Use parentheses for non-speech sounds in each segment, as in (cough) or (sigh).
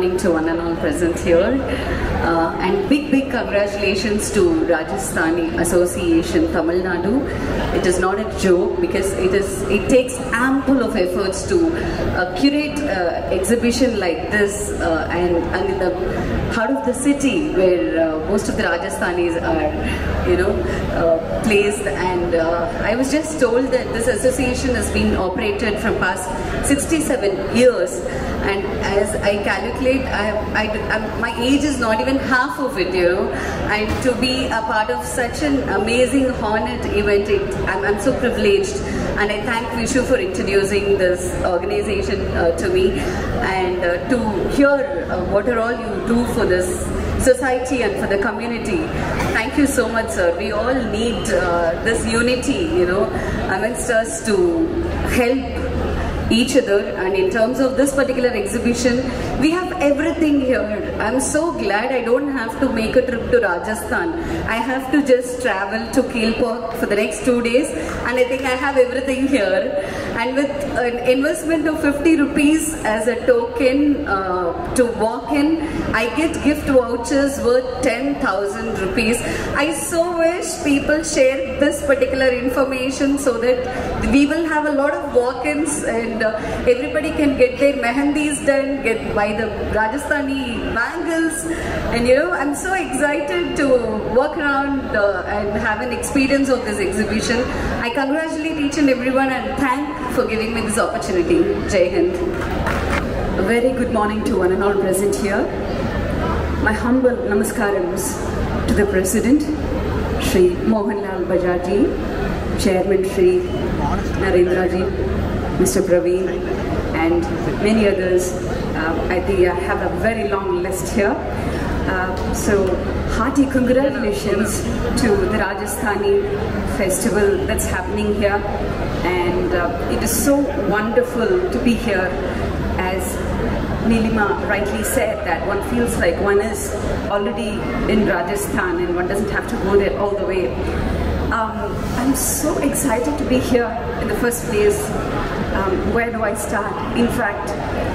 morning to one and all present here. Uh, and big, big congratulations to Rajasthani Association Tamil Nadu. It is not a joke because it is. It takes ample of efforts to uh, curate uh, exhibition like this uh, and, and in the heart of the city where uh, most of the Rajasthanis are, you know, uh, placed. And I was just told that this association has been operated from past 67 years. And as I calculate, I, I, my age is not even half of it, you know. And to be a part of such an amazing, honored event, it, I'm, I'm so privileged. And I thank Vishu for introducing this organization uh, to me and uh, to hear uh, what are all you do for this society and for the community. Thank you so much, sir. We all need uh, this unity, you know, amongst us to help each other. And in terms of this particular exhibition we have everything here. I'm so glad i don't have to make a trip to rajasthan. I have to just travel to kilpauk for the next two days. And i think i have everything here and with an investment of 50 rupees as a token uh, to walk in i get gift vouchers worth 10000 rupees i so wish people share this particular information so that we will have a lot of walk-ins and uh, everybody can get their mehendis done, get by the Rajasthani bangles and you know I'm so excited to walk around uh, and have an experience of this exhibition. I congratulate each and everyone and thank for giving me this opportunity. Jai Hind. A very good morning to one and all present here. My humble namaskarams to the President, Sri Mohanlal Bajaji, Chairman Sri Narendra Ji, Mr. Praveen, and many others. Uh, I think I have a very long list here. Uh, so, hearty congratulations to the Rajasthani festival that's happening here, and uh, it is so wonderful to be here as Neelima rightly said that one feels like one is already in Rajasthan and one doesn't have to go there all the way. Um, I'm so excited to be here in the first place. Um, where do I start? In fact,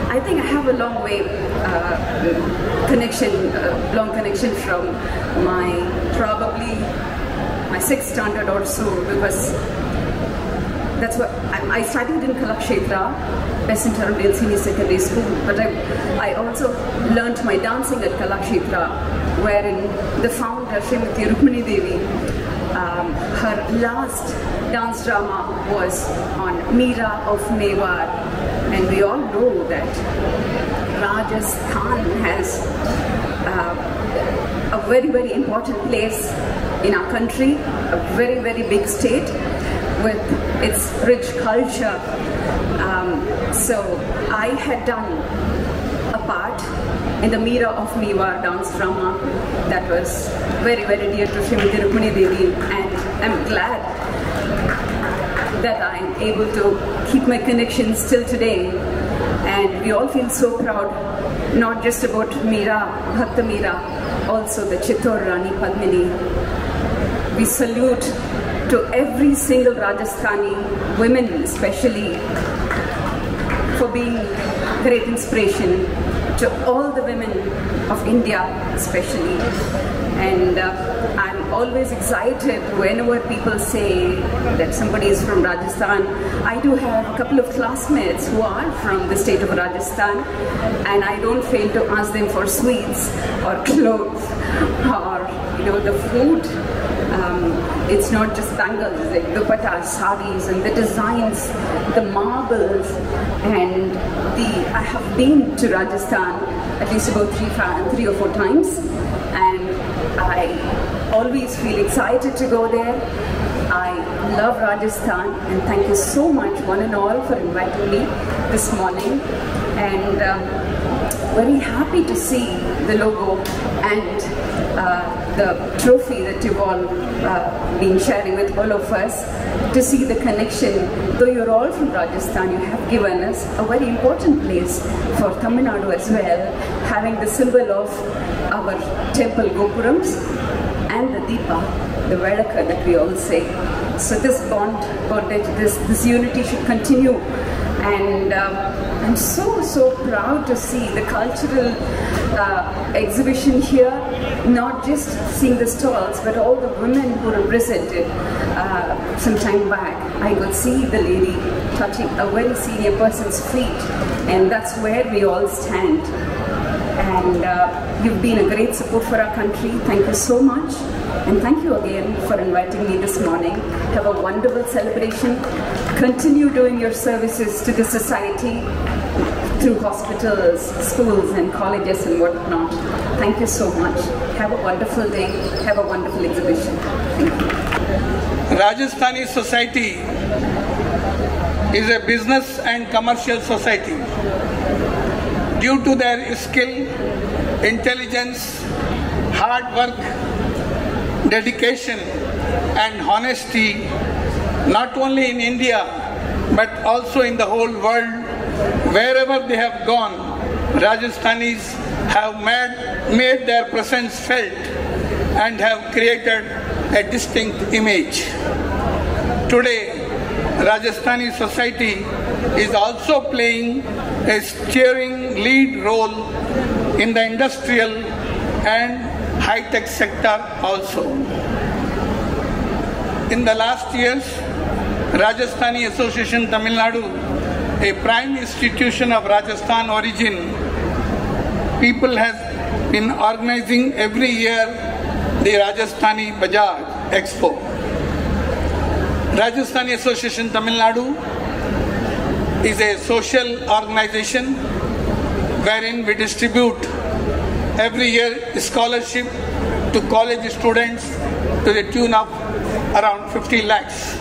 I think I have a long way uh, connection, uh, long connection from my probably my sixth standard or so because that's what I, studied in Kalakshetra, Besant Intermediate Senior Secondary School, but I, I also learnt my dancing at Kalakshetra, wherein the founder, Srimati Rukmini Devi, um, her last dance drama was on Meera of Mewar, and we all know that Rajasthan has uh, a very, very important place in our country, a very, very big state with its rich culture. Um, so I had done a part in the Meera of Mewar dance drama that was very, very dear to Srimati Rukmini Devi and I'm glad that I'm able to keep my connections till today and we all feel so proud not just about Meera, Bhakta Meera, also the Chittor Rani Padmini. We salute to every single Rajasthani women especially for being great inspiration to all the women of India especially and uh, always excited whenever people say that somebody is from Rajasthan. I do have a couple of classmates who are from the state of Rajasthan and I don't fail to ask them for sweets or (laughs) clothes or you know the food um, it's not just bangles, like dupatta, saris, and the designs, the marbles, and the. I have been to Rajasthan at least about three, three or four times, and I always feel excited to go there. I love Rajasthan, and thank you so much, one and all, for inviting me this morning, and. Um, very happy to see the logo and uh, the trophy that you've all uh, been sharing with all of us to see the connection. Though you're all from Rajasthan, you have given us a very important place for Tamil Nadu as well, having the symbol of our temple Gopurams and the Deepa, the Vedaka that we all say. So this bond, bondage, this, this unity should continue and um, I'm so so proud to see the cultural uh, exhibition here. Not just seeing the stalls, but all the women who represented uh, some time back. I could see the lady touching a very senior person's feet, and that's where we all stand. And uh, you've been a great support for our country. Thank you so much. And thank you again for inviting me this morning. Have a wonderful celebration. Continue doing your services to the society through hospitals, schools, and colleges and whatnot. Thank you so much. Have a wonderful day. Have a wonderful exhibition. Thank you. Rajasthani society is a business and commercial society. Due to their skill, intelligence, hard work, dedication, and honesty, not only in India but also in the whole world, wherever they have gone, Rajasthanis have made, made their presence felt and have created a distinct image. Today, Rajasthani society is also playing a steering lead role in the industrial and high-tech sector also. In the last years, Rajasthani Association Tamil Nadu, a prime institution of Rajasthan origin, people has been organizing every year the Rajasthani Bazaar Expo. Rajasthani Association Tamil Nadu is a social organization wherein we distribute every year scholarship to college students to the tune of around 50 lakhs.